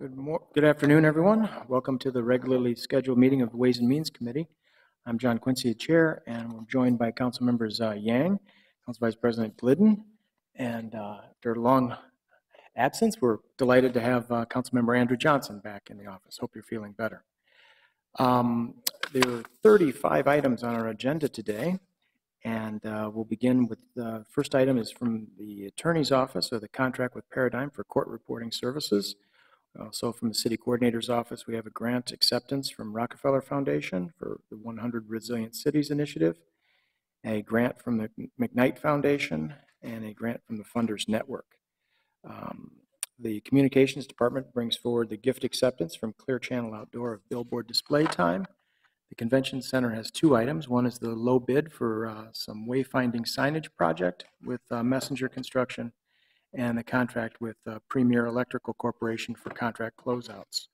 Good good afternoon, everyone. Welcome to the regularly scheduled meeting of the Ways and Means Committee. I'm John Quincy, the Chair, and we're joined by Council Members uh, Yang, Council Vice President Glidden, and uh, after a long absence, we're delighted to have uh, Councilmember Andrew Johnson back in the office. Hope you're feeling better. Um, There are 35 items on our agenda today, and uh, we'll begin with, the first item is from the Attorney's Office, or the contract with Paradigm for court reporting services. Also from the City Coordinator's Office, we have a grant acceptance from Rockefeller Foundation for the 100 Resilient Cities Initiative, a grant from the McKnight Foundation, and a grant from the Funders Network. Um, The Communications Department brings forward the gift acceptance from Clear Channel Outdoor of billboard display time. The Convention Center has two items. One is the low bid for uh, some wayfinding signage project with uh, Messenger Construction, and the contract with uh, Premier Electrical Corporation for contract closeouts.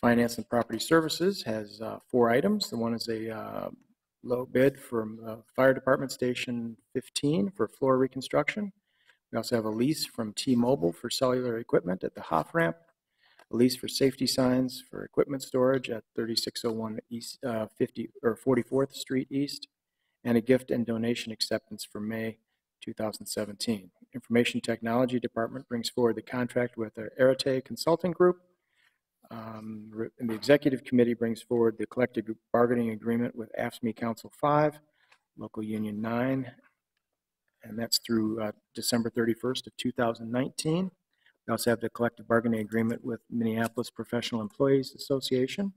Finance and Property Services has uh, four items. The one is a uh, low bid from uh, Fire Department Station 15 for floor reconstruction. We also have a lease from T-Mobile for cellular equipment at the Hoff Ramp, a lease for safety signs for equipment storage at 3601 East, uh, 50, or 44th Street East, and a gift and donation acceptance for May 2017. Information Technology Department brings forward the contract with the Arete Consulting Group. Um, And the Executive Committee brings forward the collective bargaining agreement with AFSCME Council 5, Local Union 9, and that's through uh, December 31st of 2019. We also have the collective bargaining agreement with Minneapolis Professional Employees Association.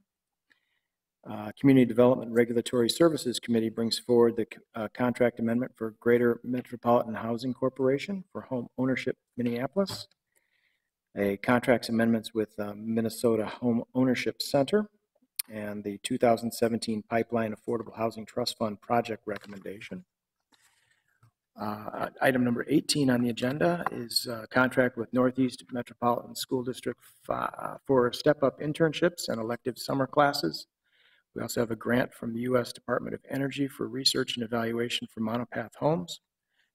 Uh, Community Development Regulatory Services Committee brings forward the uh, contract amendment for Greater Metropolitan Housing Corporation for home ownership Minneapolis. A contracts amendments with uh, Minnesota Home Ownership Center and the 2017 Pipeline Affordable Housing Trust Fund project recommendation. Uh, Item number 18 on the agenda is uh, contract with Northeast Metropolitan School District for step-up internships and elective summer classes. We also have a grant from the U.S. Department of Energy for research and evaluation for monopath homes,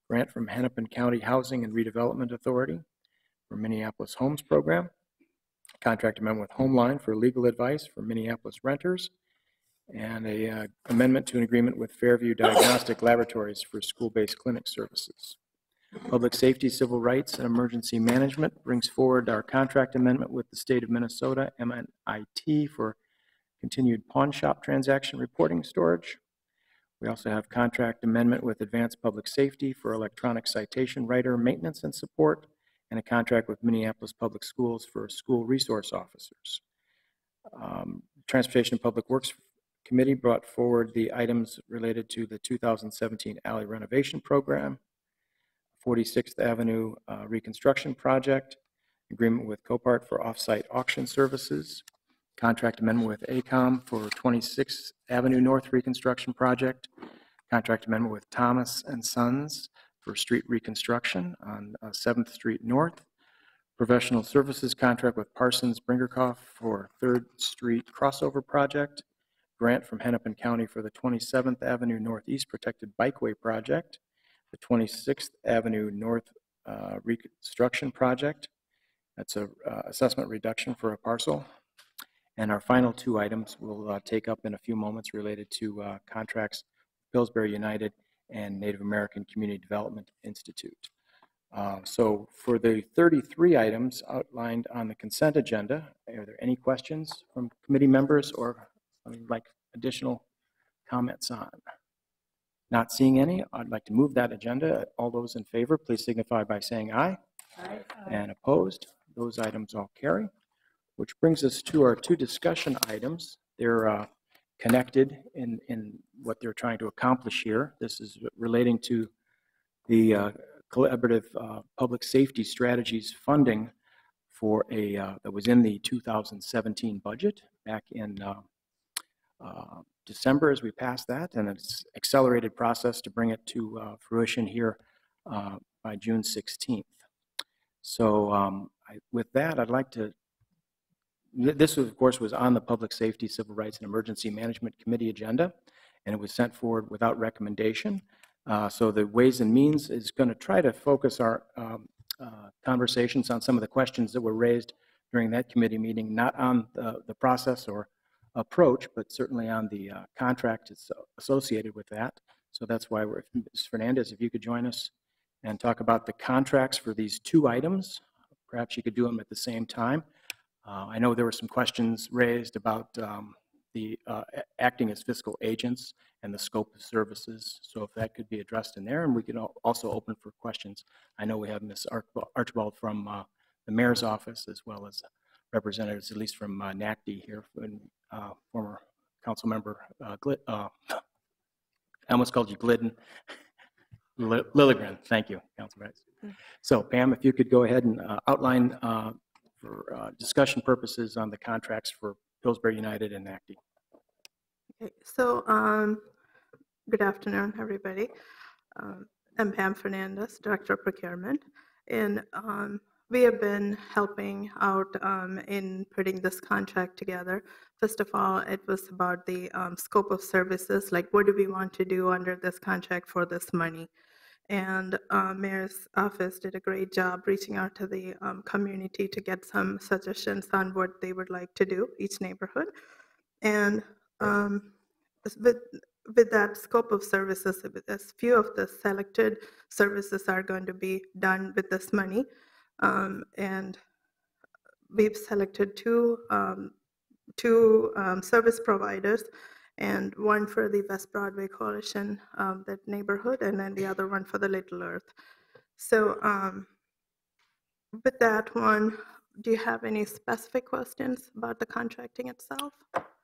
grant from Hennepin County Housing and Redevelopment Authority for Minneapolis Homes Program, contract amendment with Homeline for legal advice for Minneapolis renters, and a uh, amendment to an agreement with Fairview Diagnostic Laboratories for school-based clinic services. Public Safety, Civil Rights, and Emergency Management brings forward our contract amendment with the state of Minnesota, MNIT, for continued pawn shop transaction reporting storage. We also have contract amendment with Advanced Public Safety for electronic citation writer maintenance and support, and a contract with Minneapolis Public Schools for school resource officers. Um, Transportation and Public Works Committee brought forward the items related to the 2017 alley renovation program, 46th Avenue uh, reconstruction project, agreement with Copart for off-site auction services, contract amendment with AECOM for 26th Avenue North reconstruction project, contract amendment with Thomas and Sons for street reconstruction on uh, 7th Street North, professional services contract with Parsons Brinckerhoff for Third Street crossover project, grant from Hennepin County for the 27th Avenue Northeast Protected Bikeway Project, the 26th Avenue North uh, Reconstruction Project. That's a uh, assessment reduction for a parcel. And our final two items we'll uh, take up in a few moments related to uh, contracts Pillsbury United and Native American Community Development Institute. Uh, So for the 33 items outlined on the consent agenda, are there any questions from committee members or like additional comments on? Not seeing any, I'd like to move that agenda. All those in favor, please signify by saying "aye." aye. And opposed, those items all carry. Which brings us to our two discussion items. They're uh, connected in, in what they're trying to accomplish here. This is relating to the uh, collaborative uh, public safety strategies funding for a, uh, that was in the 2017 budget back in uh, uh, December as we passed that, and it's accelerated process to bring it to fruition here by June 16th. So um, I- with that, I'd like to, this of course was on the Public Safety, Civil Rights, and Emergency Management Committee agenda, and it was sent forward without recommendation. Uh, So the Ways and Means is going to try to focus our um, uh, conversations on some of the questions that were raised during that committee meeting, not on the, the process or approach, but certainly on the uh, contract that's associated with that. So that's why we're, Ms. Fernandez, if you could join us and talk about the contracts for these two items. Perhaps you could do them at the same time. Uh, I know there were some questions raised about um, the uh, acting as fiscal agents and the scope of services. So if that could be addressed in there, and we can also open for questions. I know we have Ms. Archibald- from uh, the mayor's office, as well as representatives, at least from uh, NACD here, and uh, former council member uh, uh, I almost called you Glidden. Li- Lilligren, thank you, Council Vice. So Pam, if you could go ahead and uh, outline uh, for uh, discussion purposes on the contracts for Pillsbury United and NACD. Okay, so, um, good afternoon, everybody. Um, I'm Pam Fernandez, Director of Procurement, and, um, we have been helping out, um, in putting this contract together. First of all, it was about the, um, scope of services, like what do we want to do under this contract for this money? And, uh, Mayor's office did a great job reaching out to the, um, community to get some suggestions on what they would like to do, each neighborhood. And um, with, with that scope of services, as few of the selected services are going to be done with this money. Um, And we've selected two, um, two um, service providers, and one for the West Broadway Coalition, um, that neighborhood, and then the other one for the Little Earth. So um, with that one, do you have any specific questions about the contracting itself?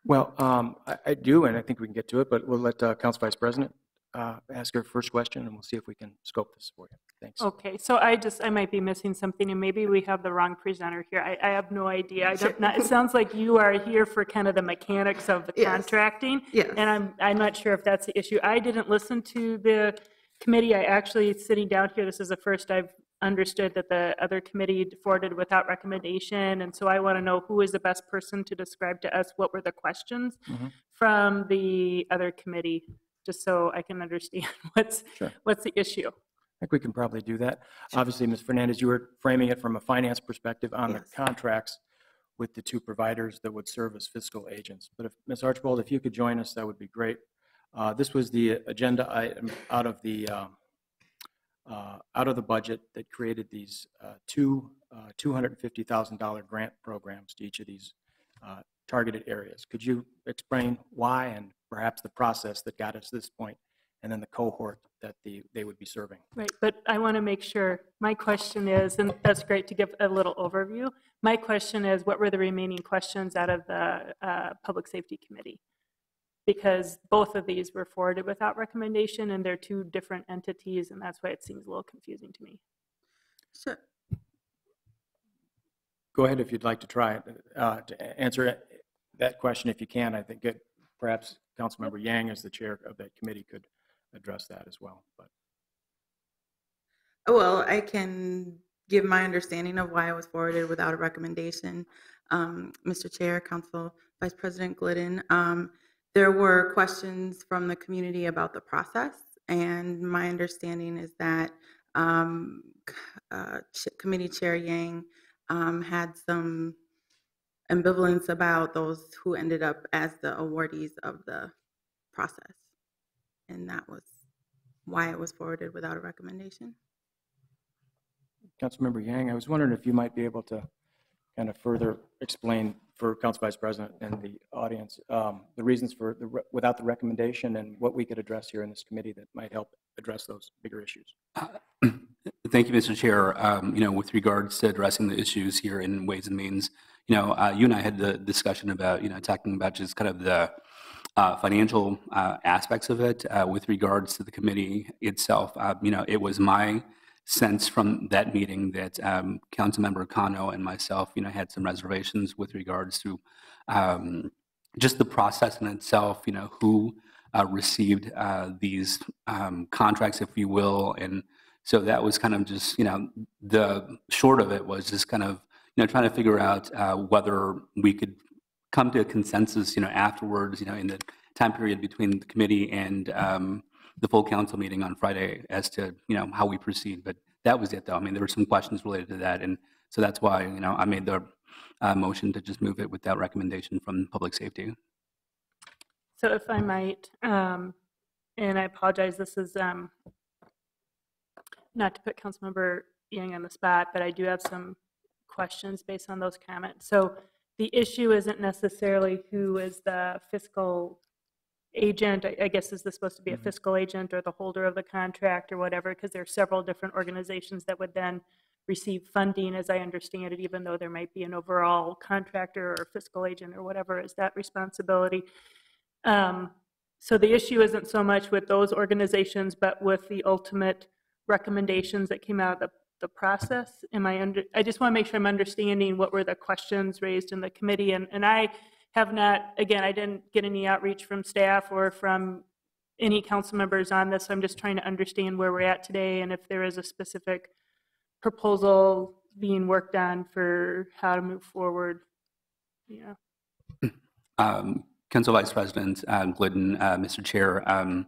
Well, um, I I do, and I think we can get to it, but we'll let uh, Council Vice President uh, ask her first question, and we'll see if we can scope this for you. Thanks. Okay, so I just, I might be missing something, and maybe we have the wrong presenter here. I, I have no idea. I don't, not- it sounds like you are here for kind of the mechanics of the Yes. contracting. Yes. And I'm, I'm not sure if that's the issue. I didn't listen to the committee. I actually, sitting down here, this is the first I've understood that the other committee forwarded without recommendation. And so I want to know who is the best person to describe to us what were the questions Mhm. from the other committee, just so I can understand what's, Sure. what's the issue. I think we can probably do that. Obviously, Ms. Fernandez, you were framing it from a finance perspective on the Yes. contracts with the two providers that would serve as fiscal agents. But if, Ms. Archibald, if you could join us, that would be great. Uh, This was the agenda item out of the, um, uh, out of the budget that created these uh, two uh, $250,000 grant programs to each of these uh, targeted areas. Could you explain why and perhaps the process that got us to this point, and then the cohort that the, they would be serving? Right, but I want to make sure, my question is, and that's great to give a little overview. My question is, what were the remaining questions out of the uh, Public Safety Committee? Because both of these were forwarded without recommendation, and they're two different entities, and that's why it seems a little confusing to me. So, Go ahead if you'd like to try it, uh, to answer that question if you can. I think it- perhaps Councilmember Yang, as the chair of that committee, could address that as well. But Well, I can give my understanding of why it was forwarded without a recommendation. Um, Mr. Chair, Council Vice President Glidden, um, there were questions from the community about the process, and my understanding is that um, uh, Ch- Committee Chair Yang um, had some ambivalence about those who ended up as the awardees of the process. And that was why it was forwarded without a recommendation. Councilmember Yang, I was wondering if you might be able to kind of further explain for Council Vice President and the audience, um, the reasons for, the re- without the recommendation and what we could address here in this committee that might help address those bigger issues. Thank you, Mr. Chair. Um, You know, with regards to addressing the issues here in Ways and Means, you know, uh, you and I had the discussion about, you know, talking about just kind of the uh, financial uh, aspects of it uh, with regards to the committee itself. Uh, You know, it was my sense from that meeting that um, Councilmember Cano and myself, you know, had some reservations with regards to um, just the process in itself, you know, who uh, received uh, these um, contracts, if you will, and so that was kind of just, you know, the short of it was just kind of, you know, trying to figure out uh, whether we could come to a consensus, you know, afterwards, you know, in the time period between the committee and um, the full council meeting on Friday as to, you know, how we proceed. But that was it, though. I mean, there were some questions related to that, and so that's why, you know, I made the uh, motion to just move it with that recommendation from public safety. So if I might, um, and I apologize, this is, um, not to put Councilmember Yang on the spot, but I do have some questions based on those comments. So the issue isn't necessarily who is the fiscal agent, I guess, is this supposed to be a Mhm. fiscal agent or the holder of the contract or whatever? Because there are several different organizations that would then receive funding, as I understand it, even though there might be an overall contractor or fiscal agent or whatever is that responsibility. Um, So the issue isn't so much with those organizations, but with the ultimate recommendations that came out of the, the process? Am I under, I just want to make sure I'm understanding what were the questions raised in the committee, and, and I have not, again, I didn't get any outreach from staff or from any council members on this, I'm just trying to understand where we're at today, and if there is a specific proposal being worked on for how to move forward, you know? Um, Council Vice President uh, Glidden, uh, Mr. Chair, um,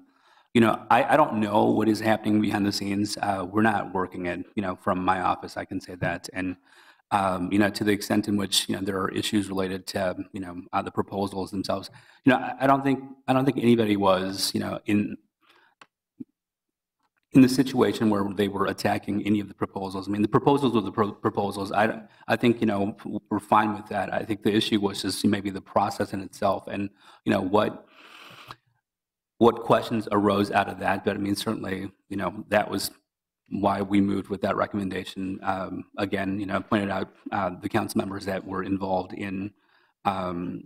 you know, I, I don't know what is happening behind the scenes. Uh, We're not working it, you know, from my office, I can say that. And, um, you know, to the extent in which, you know, there are issues related to, you know, uh, the proposals themselves, you know, I- I don't think, I don't think anybody was, you know, in, in the situation where they were attacking any of the proposals. I mean, the proposals were the pro- proposals. I, I think, you know, we're fine with that. I think the issue was just maybe the process in itself and, you know, what, what questions arose out of that. But I mean, certainly, you know, that was why we moved with that recommendation. Um, Again, you know, pointed out uh, the council members that were involved in um,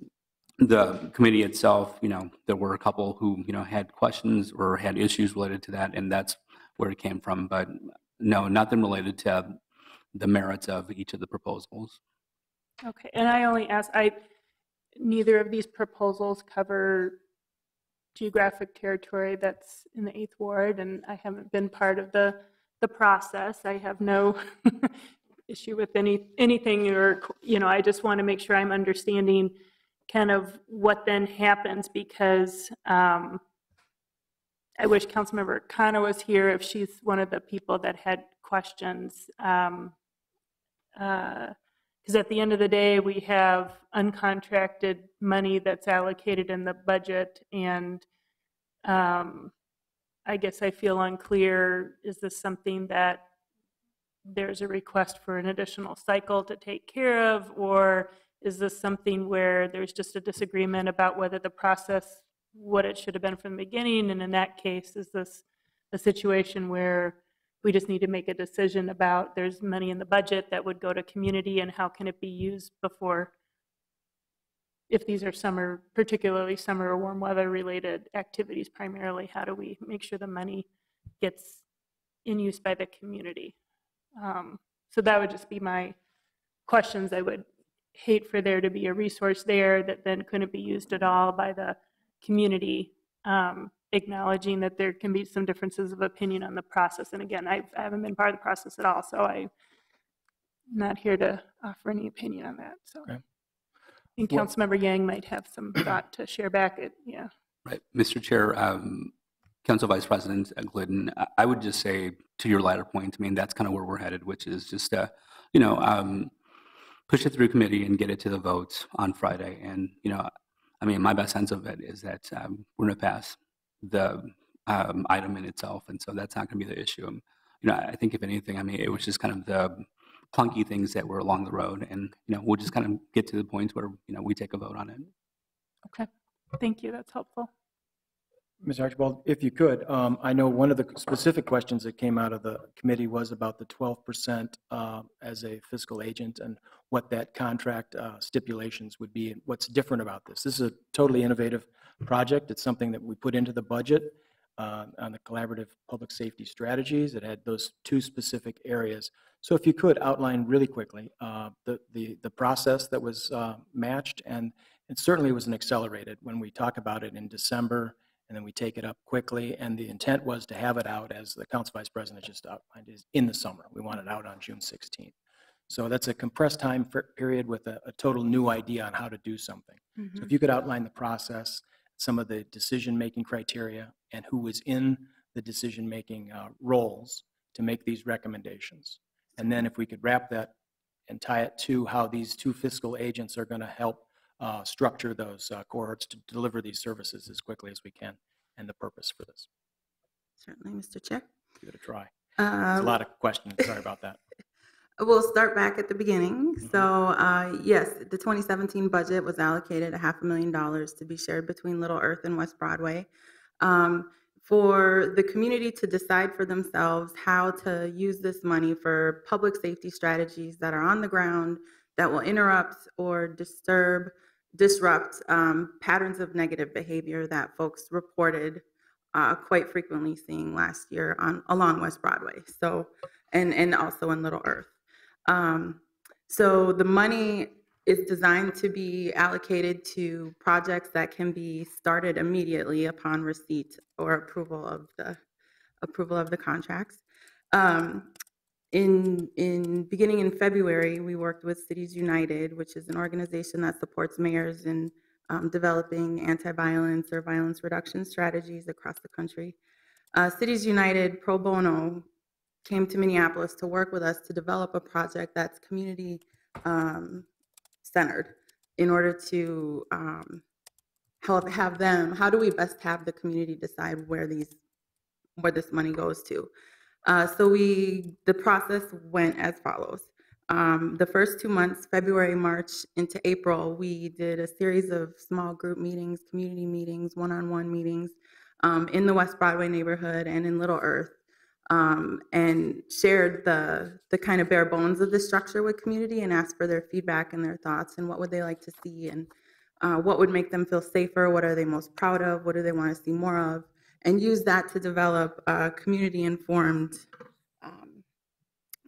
the committee itself, you know, there were a couple who, you know, had questions or had issues related to that, and that's where it came from. But no, nothing related to the merits of each of the proposals. Okay, and I only ask I, neither of these proposals cover geographic territory that's in the Eighth Ward, and I haven't been part of the, the process. I have no issue with any, anything, or, you know, I just want to make sure I'm understanding kind of what then happens, because um, I wish Councilmember Cano was here if she's one of the people that had questions. Um, uh, because at the end of the day, we have uncontracted money that's allocated in the budget, and um, I guess I feel unclear, is this something that there's a request for an additional cycle to take care of, or is this something where there's just a disagreement about whether the process, what it should have been from the beginning, and in that case, is this a situation where we just need to make a decision about there's money in the budget that would go to community and how can it be used before if these are summer particularly summer or warm weather related activities primarily how do we make sure the money gets in use by the community? Um, so that would just be my questions. I would hate for there to be a resource there that then couldn't be used at all by the community. Um, acknowledging that there can be some differences of opinion on the process. And again, I've, I haven't been part of the process at all, so I'm not here to offer any opinion on that, so. Okay. I think Well- Councilmember Yang might have some thought to share back it, yeah. Right. Mr. Chair, um, Council Vice President Glidden, I- I would just say to your latter point, I mean, that's kind of where we're headed, which is just, uh, you know, um, push it through committee and get it to the vote on Friday. And, you know, I mean, my best sense of it is that um, we're going to pass the um, item in itself. And so that's not going to be the issue. Um, You know, I think if anything, I mean, it was just kind of the clunky things that were along the road. And, you know, we'll just kind of get to the point where, you know, we take a vote on it. Okay, thank you, that's helpful. Ms. Archibald, if you could, um, I know one of the specific questions that came out of the committee was about the 12% uh, as a fiscal agent and what that contract uh, stipulations would be and what's different about this. This is a totally innovative project. It's something that we put into the budget uh, on the collaborative public safety strategies. It had those two specific areas. So if you could outline really quickly uh, the, the, the process that was uh, matched and it certainly was an accelerated when we talk about it in December and then we take it up quickly. And the intent was to have it out, as the council vice president just outlined, is in the summer. We want it out on June 16th. So that's a compressed time period with a, a total new idea on how to do something. So if you could outline the process, some of the decision-making criteria, and who was in the decision-making uh, roles to make these recommendations. And then if we could wrap that and tie it to how these two fiscal agents are going to help uh, structure those uh, cohorts to deliver these services as quickly as we can, and the purpose for this. Certainly, Mr. Chair. Give it a try. There's a Uh, lot of questions, sorry about that. We'll start back at the beginning. Mhm. So, uh, yes, the 2017 budget was allocated a half a million dollars to be shared between Little Earth and West Broadway. Um, For the community to decide for themselves how to use this money for public safety strategies that are on the ground, that will interrupt or disturb, disrupt um, patterns of negative behavior that folks reported uh, quite frequently seeing last year on, along West Broadway. So, and, and also in Little Earth. Um, so the money is designed to be allocated to projects that can be started immediately upon receipt or approval of the approval of the contracts. Um, in in beginning in February, we worked with Cities United, which is an organization that supports mayors in um, developing anti-violence or violence reduction strategies across the country. Uh, Cities United pro bono came to Minneapolis to work with us to develop a project that's community um, centered in order to um, help have them, how do we best have the community decide where these, where this money goes to? Uh, so we, the process went as follows. Um, the first two months, February, March into April, we did a series of small group meetings, community meetings, one-on-one meetings um, in the West Broadway neighborhood and in Little Earth um, and shared the the kind of bare bones of the structure with community and asked for their feedback and their thoughts and what would they like to see and uh, what would make them feel safer what are they most proud of what do they want to see more of and use that to develop a community informed um,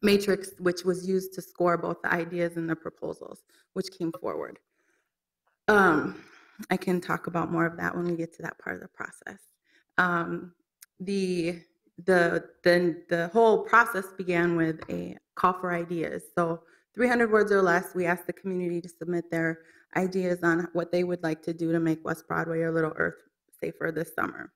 matrix which was used to score both the ideas and the proposals which came forward. Um, i can talk about more of that when we get to that part of the process. Um, the the the the whole process began with a call for ideas. So 300 words or less, we asked the community to submit their ideas on what they would like to do to make West Broadway or Little Earth safer this summer.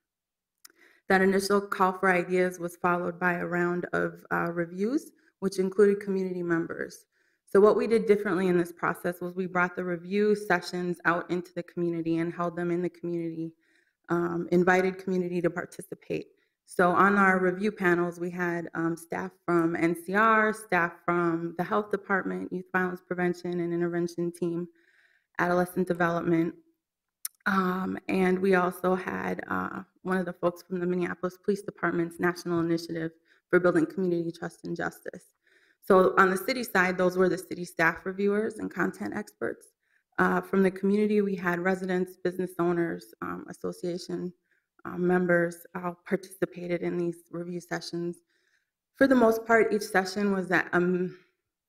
That initial call for ideas was followed by a round of uh, reviews, which included community members. So what we did differently in this process was we brought the review sessions out into the community and held them in the community, um, invited community to participate. So on our review panels, we had um, staff from NCR, staff from the Health Department, Youth Violence Prevention and Intervention Team, Adolescent Development, um, and we also had uh, one of the folks from the Minneapolis Police Department's National Initiative for Building Community Trust and Justice. So on the city side, those were the city staff reviewers and content experts. Uh, from the community, we had residents, business owners, um, association um, members all participated in these review sessions. For the most part, each session was at um,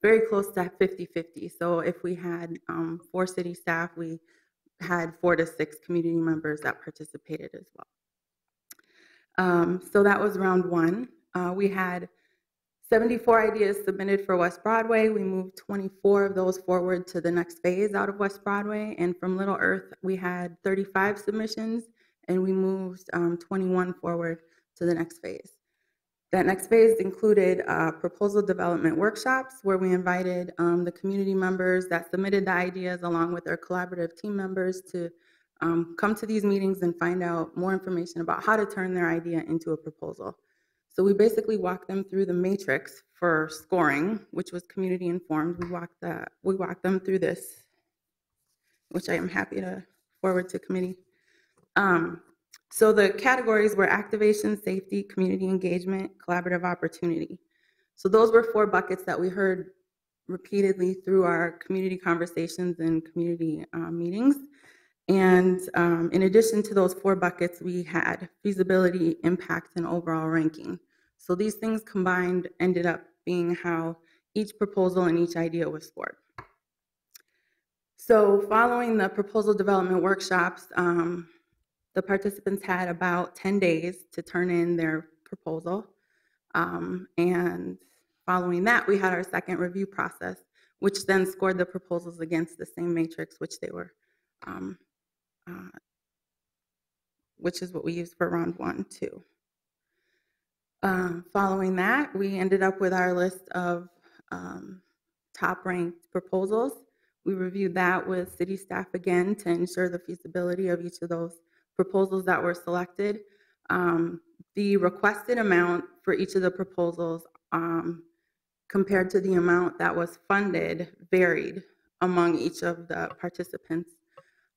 very close to 50-50. So if we had um, four city staff, we had four to six community members that participated as well. Um, so that was round one. Uh, we had 74 ideas submitted for West Broadway. We moved 24 of those forward to the next phase out of West Broadway. And from Little Earth, we had 35 submissions and we moved um, 21 forward to the next phase. That next phase included uh, proposal development workshops where we invited um, the community members that submitted the ideas along with their collaborative team members to um, come to these meetings and find out more information about how to turn their idea into a proposal. So we basically walked them through the matrix for scoring, which was community informed. We walked that we walked them through this, which I am happy to forward to committee. Um, so the categories were activation, safety, community engagement, collaborative opportunity. So those were four buckets that we heard repeatedly through our community conversations and community uh, meetings. And um, in addition to those four buckets, we had feasibility, impact, and overall ranking. So these things combined ended up being how each proposal and each idea was scored. So following the proposal development workshops, um, the participants had about 10 days to turn in their proposal. Um, and following that, we had our second review process, which then scored the proposals against the same matrix, which they were, um, uh, which is what we used for round one, too. Um, following that, we ended up with our list of um, top-ranked proposals. We reviewed that with city staff again to ensure the feasibility of each of those proposals that were selected. Um, The requested amount for each of the proposals um, compared to the amount that was funded varied among each of the participants,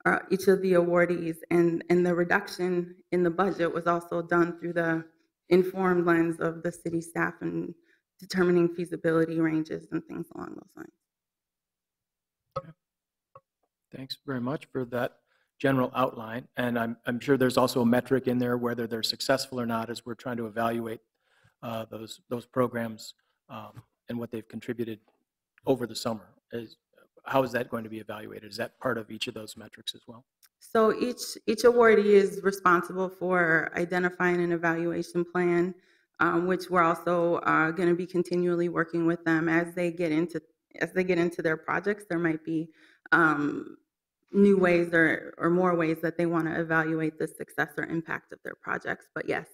or each of the awardees. And, and the reduction in the budget was also done through the informed lens of the city staff and determining feasibility ranges and things along those lines. Thanks very much for that general outline. And I'm, I'm sure there's also a metric in there, whether they're successful or not, as we're trying to evaluate uh, those, those programs um, and what they've contributed over the summer. Is, how is that going to be evaluated? Is that part of each of those metrics as well? So each, each awardee is responsible for identifying an evaluation plan, um, which we're also uh, going to be continually working with them as they get into, as they get into their projects. There might be um, new ways or, or more ways that they want to evaluate the success or impact of their projects. But yes,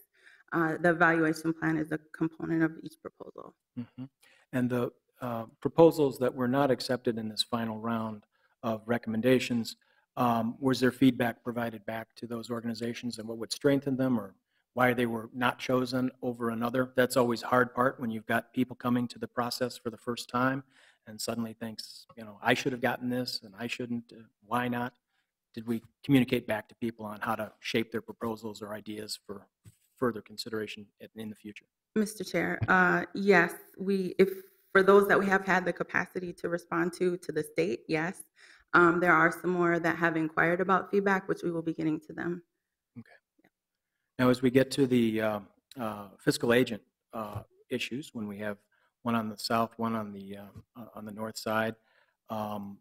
uh, the evaluation plan is a component of each proposal. Mhm. And the uh, proposals that were not accepted in this final round of recommendations, um, was there feedback provided back to those organizations and what would strengthen them or why they were not chosen over another? That's always hard part when you've got people coming to the process for the first time and suddenly thinks, you know, I should have gotten this and I shouldn't, uh, why not? Did we communicate back to people on how to shape their proposals or ideas for further consideration in- in the future? Mr. Chair, uh, yes, we, if, for those that we have had the capacity to respond to, to the state, yes. Um, There are some more that have inquired about feedback, which we will be getting to them. Okay. Now, as we get to the um, uh, fiscal agent uh, issues, when we have one on the south, one on the, um, uh, on the north side, um,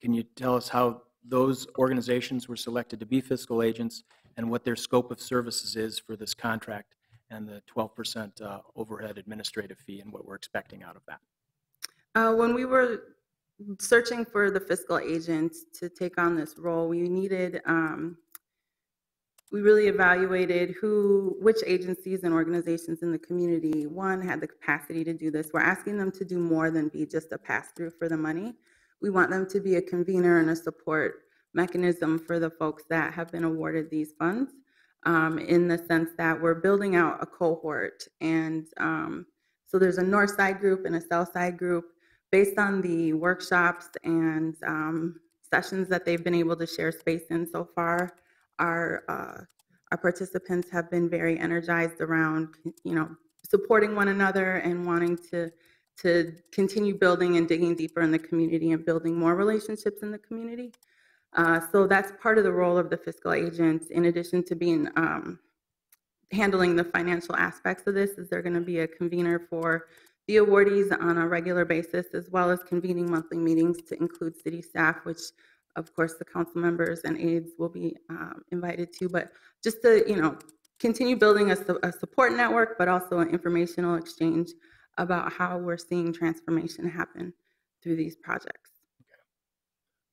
can you tell us how those organizations were selected to be fiscal agents and what their scope of services is for this contract and the 12% uh, overhead administrative fee and what we're expecting out of that? Uh, When we were searching for the fiscal agent to take on this role, we needed, um, we really evaluated who, which agencies and organizations in the community, one, had the capacity to do this. We're asking them to do more than be just a pass-through for the money. We want them to be a convener and a support mechanism for the folks that have been awarded these funds, um, in the sense that we're building out a cohort. And um, so there's a north side group and a south side group based on the workshops and um, sessions that they've been able to share space in so far, our uh, our participants have been very energized around, you know, supporting one another and wanting to to continue building and digging deeper in the community and building more relationships in the community. Uh, so that's part of the role of the fiscal agents. In addition to being um, handling the financial aspects of this, is there going to be a convener for the awardees on a regular basis, as well as convening monthly meetings to include city staff, which of course the council members and aides will be um, invited to. But just to, you know, continue building a, a support network, but also an informational exchange about how we're seeing transformation happen through these projects.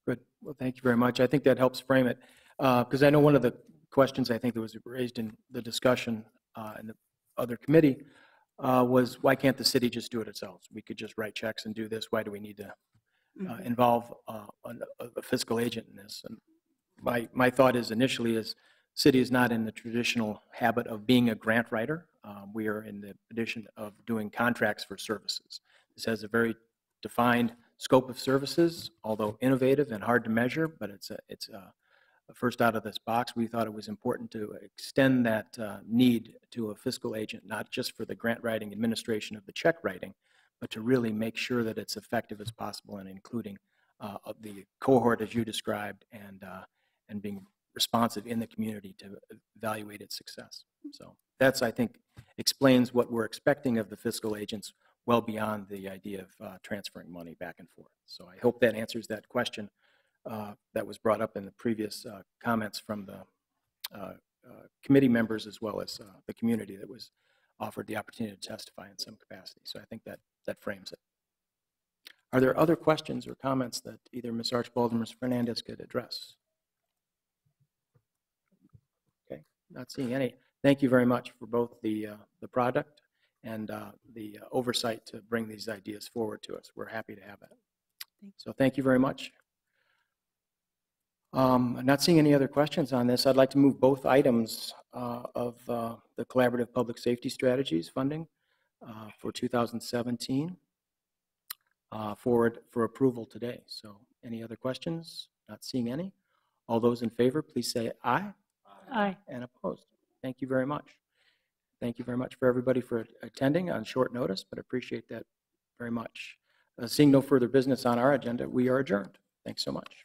Good. Well, thank you very much. I think that helps frame it. Because I know one of the questions I think that was raised in the discussion uh, in the other committee uh, was, why can't the city just do it itself? We could just write checks and do this. Why do we need to uh, Mhm. involve uh, a a fiscal agent in this? And my, my thought is initially is, city is not in the traditional habit of being a grant writer. Um, We are in the addition of doing contracts for services. This has a very defined scope of services, although innovative and hard to measure, but it's a, it's a, a first out of this box. We thought it was important to extend that uh, need to a fiscal agent, not just for the grant writing administration of the check writing, but to really make sure that it's effective as possible and including uh, the cohort as you described and, uh, and being responsive in the community to evaluate its success. So that's, I think, explains what we're expecting of the fiscal agents well beyond the idea of uh, transferring money back and forth. So I hope that answers that question uh, that was brought up in the previous uh, comments from the uh, committee members as well as the community that was offered the opportunity to testify in some capacity. So I think that, that frames it. Are there other questions or comments that either Ms. Archibald or Ms. Fernandez could address? Okay, not seeing any. Thank you very much for both the, uh, the product and uh, the oversight to bring these ideas forward to us. We're happy to have that. So thank you very much. Um, Not seeing any other questions on this, I'd like to move both items uh, of uh, the Collaborative Public Safety Strategies funding uh, for 2017 uh, forward for approval today. So any other questions? Not seeing any. All those in favor, please say aye. Aye. And opposed. Thank you very much. Thank you very much for everybody for attending on short notice, but appreciate that very much. Uh, Seeing no further business on our agenda, we are adjourned. Thanks so much.